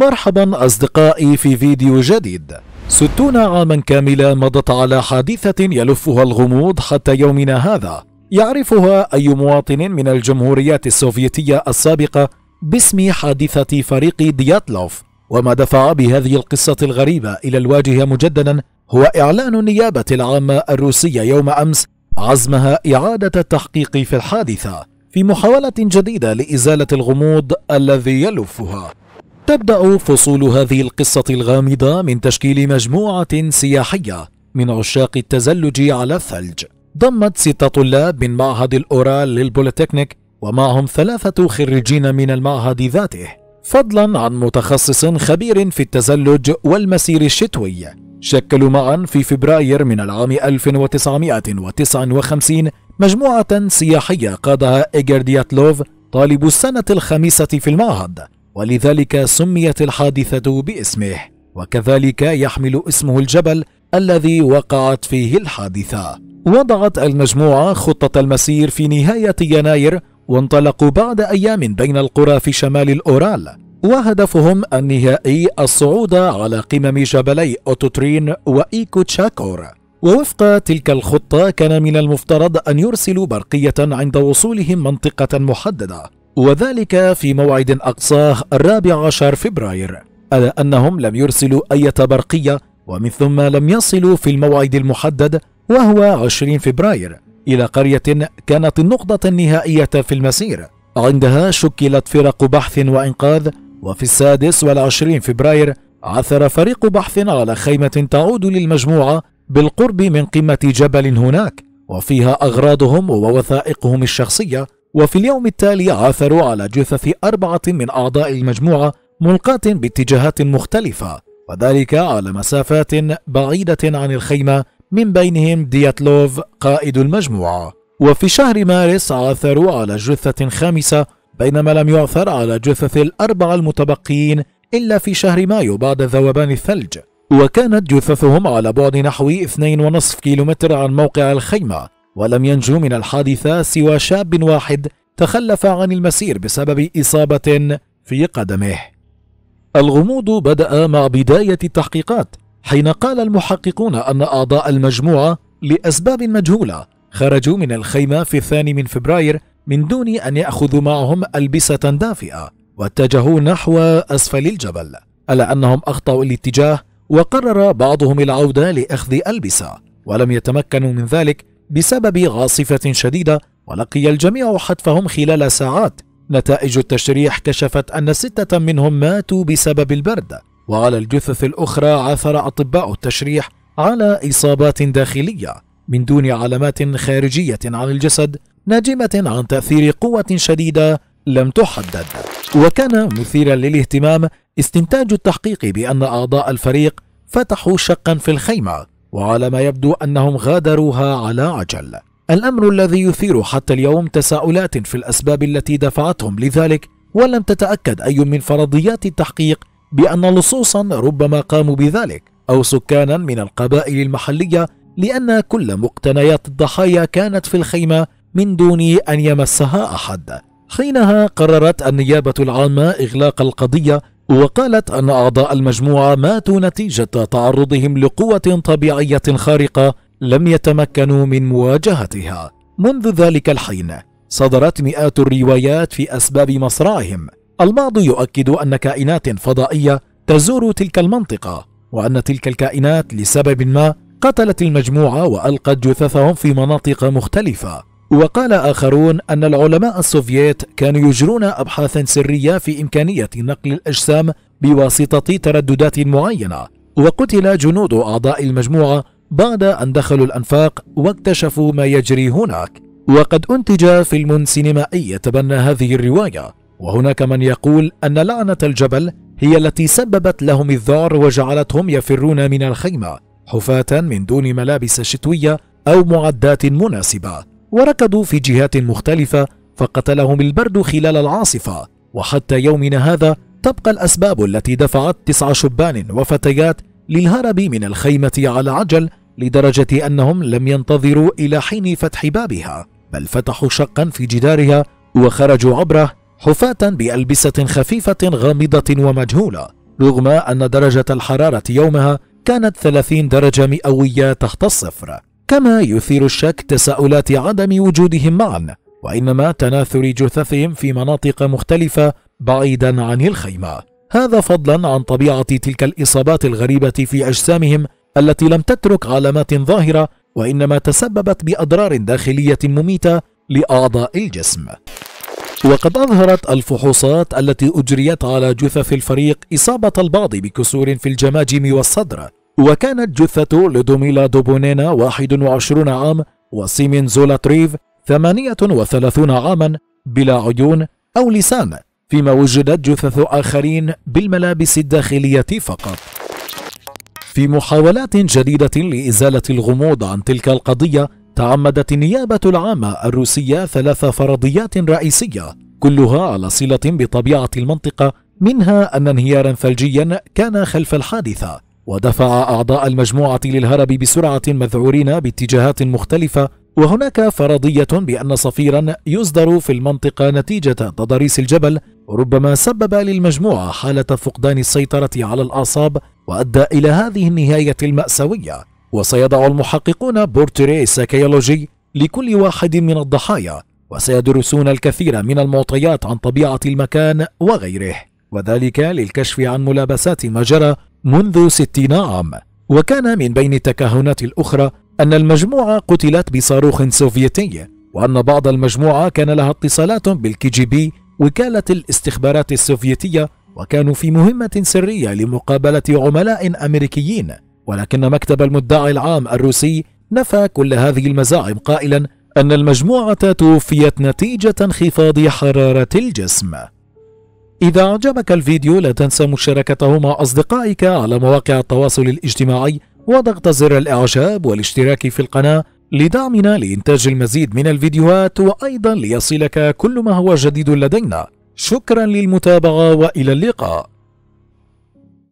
مرحبا أصدقائي في فيديو جديد. ستون عاما كاملة مضت على حادثة يلفها الغموض حتى يومنا هذا. يعرفها أي مواطن من الجمهوريات السوفيتية السابقة باسم حادثة فريق دياتلوف وما دفع بهذه القصة الغريبة إلى الواجهة مجددا هو إعلان النيابة العامة الروسية يوم أمس عزمها إعادة التحقيق في الحادثة في محاولة جديدة لإزالة الغموض الذي يلفها. تبدأ فصول هذه القصة الغامضة من تشكيل مجموعة سياحية من عشاق التزلج على الثلج. ضمت ستة طلاب من معهد الأورال للبوليتكنيك ومعهم ثلاثة خريجين من المعهد ذاته فضلا عن متخصص خبير في التزلج والمسير الشتوي. شكلوا معا في فبراير من العام 1959 مجموعة سياحية قادها إيجر دياتلوف طالب السنة الخامسة في المعهد. ولذلك سميت الحادثة باسمه وكذلك يحمل اسمه الجبل الذي وقعت فيه الحادثة. وضعت المجموعة خطة المسير في نهاية يناير وانطلقوا بعد أيام بين القرى في شمال الأورال. وهدفهم النهائي الصعود على قمم جبلي أوتوترين وإيكو تشاكور ووفق تلك الخطة كان من المفترض أن يرسلوا برقية عند وصولهم منطقة محددة. وذلك في موعد أقصاه الرابع عشر فبراير ألا أنهم لم يرسلوا أي برقية ومن ثم لم يصلوا في الموعد المحدد وهو 20 فبراير. إلى قرية كانت النقطة النهائية في المسير. عندها شكلت فرق بحث وإنقاذ وفي السادس والعشرين فبراير عثر فريق بحث على خيمة تعود للمجموعة بالقرب من قمة جبل هناك وفيها أغراضهم ووثائقهم الشخصية وفي اليوم التالي عثروا على جثث أربعة من أعضاء المجموعة ملقاة باتجاهات مختلفة وذلك على مسافات بعيدة عن الخيمة من بينهم دياتلوف قائد المجموعة. وفي شهر مارس عثروا على جثة خامسة بينما لم يعثر على جثث الأربعة المتبقيين إلا في شهر مايو بعد ذوبان الثلج. وكانت جثثهم على بعد نحو 2.5 كيلومتر عن موقع الخيمة ولم ينجو من الحادثة سوى شاب واحد تخلف عن المسير بسبب إصابة في قدمه. الغموض بدأ مع بداية التحقيقات حين قال المحققون أن أعضاء المجموعة لأسباب مجهولة خرجوا من الخيمة في الثاني من فبراير من دون أن يأخذوا معهم ألبسة دافئة واتجهوا نحو أسفل الجبل ألا أنهم أخطأوا الاتجاه وقرر بعضهم العودة لأخذ ألبسة ولم يتمكنوا من ذلك بسبب عاصفة شديدة ولقي الجميع حتفهم خلال ساعات. نتائج التشريح كشفت أن ستة منهم ماتوا بسبب البرد. وعلى الجثث الأخرى عثر أطباء التشريح على إصابات داخلية من دون علامات خارجية عن الجسد ناجمة عن تأثير قوة شديدة لم تحدد. وكان مثيرا للاهتمام استنتاج التحقيق بأن أعضاء الفريق فتحوا شقا في الخيمة. وعلى ما يبدو أنهم غادروها على عجل. الأمر الذي يثير حتى اليوم تساؤلات في الأسباب التي دفعتهم لذلك ولم تتأكد أي من فرضيات التحقيق بأن لصوصا ربما قاموا بذلك أو سكانا من القبائل المحلية لأن كل مقتنيات الضحايا كانت في الخيمة من دون أن يمسها أحد. حينها قررت النيابة العامة إغلاق القضية وقالت أن أعضاء المجموعة ماتوا نتيجة تعرضهم لقوة طبيعية خارقة لم يتمكنوا من مواجهتها. منذ ذلك الحين صدرت مئات الروايات في أسباب مصرعهم. البعض يؤكد أن كائنات فضائية تزور تلك المنطقة وأن تلك الكائنات لسبب ما قتلت المجموعة وألقت جثثهم في مناطق مختلفة. وقال آخرون أن العلماء السوفييت كانوا يجرون أبحاثا سرية في إمكانية نقل الأجسام بواسطة ترددات معينة وقتل جنود أعضاء المجموعة بعد أن دخلوا الأنفاق واكتشفوا ما يجري هناك. وقد أنتج فيلم سينمائي يتبنى هذه الرواية. وهناك من يقول أن لعنة الجبل هي التي سببت لهم الذعر وجعلتهم يفرون من الخيمة حفاة من دون ملابس شتوية أو معدات مناسبة. وركضوا في جهات مختلفة فقتلهم البرد خلال العاصفة. وحتى يومنا هذا تبقى الأسباب التي دفعت تسع شبان وفتيات للهرب من الخيمة على عجل لدرجة أنهم لم ينتظروا إلى حين فتح بابها بل فتحوا شقا في جدارها وخرجوا عبره حفاة بألبسة خفيفة غامضة ومجهولة رغم أن درجة الحرارة يومها كانت 30 درجة مئوية تحت الصفر. كما يثير الشك تساؤلات عدم وجودهم معا وإنما تناثر جثثهم في مناطق مختلفة بعيدا عن الخيمة. هذا فضلا عن طبيعة تلك الإصابات الغريبة في أجسامهم التي لم تترك علامات ظاهرة وإنما تسببت بأضرار داخلية مميتة لأعضاء الجسم. وقد أظهرت الفحوصات التي أجريت على جثث الفريق إصابة البعض بكسور في الجماجم والصدر. وكانت جثة لدوميلا دوبونينا 21 عام وسيمين زولاتريف 38 عاما بلا عيون أو لسان فيما وجدت جثث آخرين بالملابس الداخلية فقط. في محاولات جديدة لإزالة الغموض عن تلك القضية تعمدت النيابة العامة الروسية ثلاث فرضيات رئيسية كلها على صلة بطبيعة المنطقة منها أن انهيارا ثلجيا كان خلف الحادثة. ودفع أعضاء المجموعة للهرب بسرعة مذعورين باتجاهات مختلفة. وهناك فرضية بأن صفيرا يصدر في المنطقة نتيجة تضاريس الجبل ربما سبب للمجموعة حالة فقدان السيطرة على الأعصاب وأدى إلى هذه النهاية المأساوية. وسيضع المحققون بورتريه سايكولوجي لكل واحد من الضحايا وسيدرسون الكثير من المعطيات عن طبيعة المكان وغيره. وذلك للكشف عن ملابسات ما جرى منذ ستين عام. وكان من بين التكهنات الأخرى أن المجموعة قتلت بصاروخ سوفيتي وأن بعض المجموعة كان لها اتصالات بالكي جي بي وكالة الاستخبارات السوفيتية وكانوا في مهمة سرية لمقابلة عملاء أمريكيين. ولكن مكتب المدعي العام الروسي نفى كل هذه المزاعم قائلا أن المجموعة توفيت نتيجة انخفاض حرارة الجسم. إذا أعجبك الفيديو لا تنسى مشاركته مع أصدقائك على مواقع التواصل الاجتماعي وضغط زر الإعجاب والاشتراك في القناة لدعمنا لإنتاج المزيد من الفيديوهات وأيضا ليصلك كل ما هو جديد لدينا. شكرا للمتابعة وإلى اللقاء.